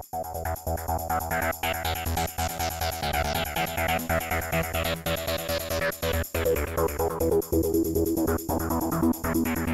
Thank you.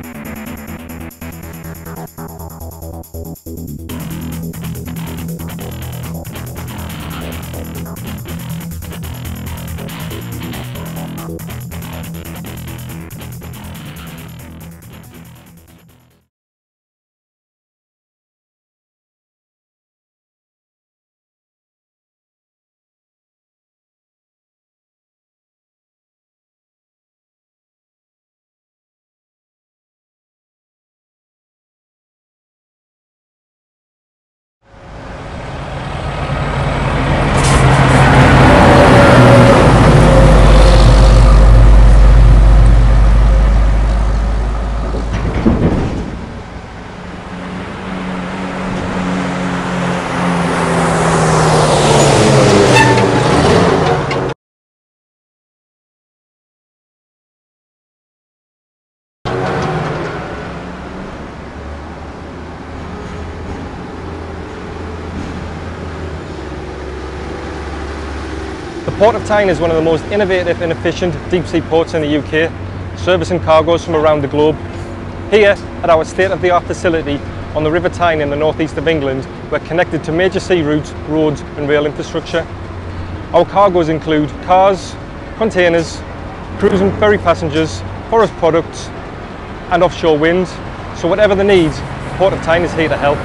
The Port of Tyne is one of the most innovative and efficient deep sea ports in the UK, servicing cargoes from around the globe. Here, at our state-of-the-art facility on the River Tyne in the northeast of England, we're connected to major sea routes, roads and rail infrastructure. Our cargoes include cars, containers, cruise and ferry passengers, forest products and offshore wind. So whatever the needs, Port of Tyne is here to help.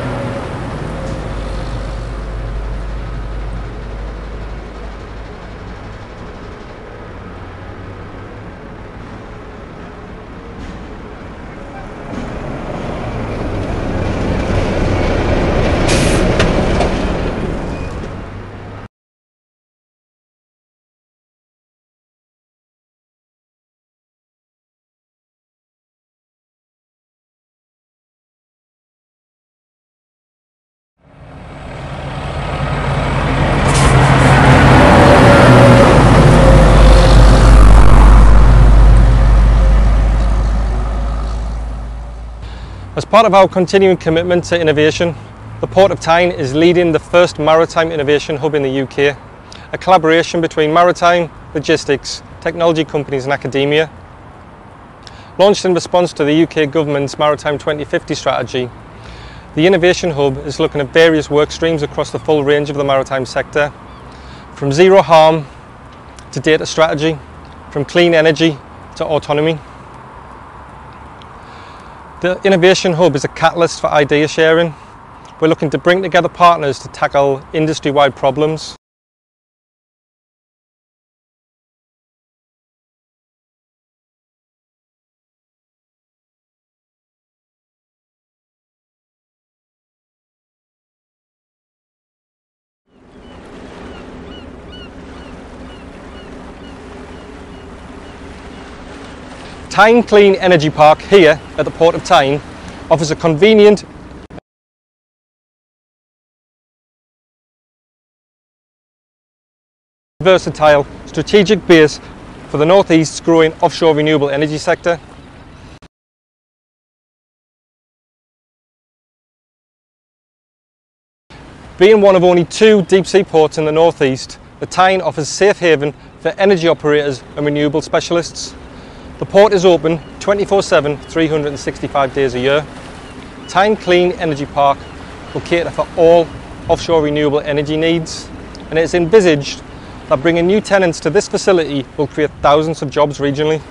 As part of our continuing commitment to innovation, the Port of Tyne is leading the first Maritime Innovation Hub in the UK, a collaboration between maritime, logistics, technology companies and academia. Launched in response to the UK Government's Maritime 2050 strategy, the Innovation Hub is looking at various work streams across the full range of the maritime sector, from zero harm to data strategy, from clean energy to autonomy. The Innovation Hub is a catalyst for idea sharing. We're looking to bring together partners to tackle industry-wide problems. Tyne Clean Energy Park here at the Port of Tyne offers a convenient versatile strategic base for the Northeast's growing offshore renewable energy sector. Being one of only two deep sea ports in the Northeast, the Tyne offers safe haven for energy operators and renewable specialists. The port is open 24-7, 365 days a year. Tyne Clean Energy Park will cater for all offshore renewable energy needs and it is envisaged that bringing new tenants to this facility will create thousands of jobs regionally.